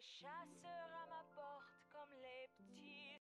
chasseurs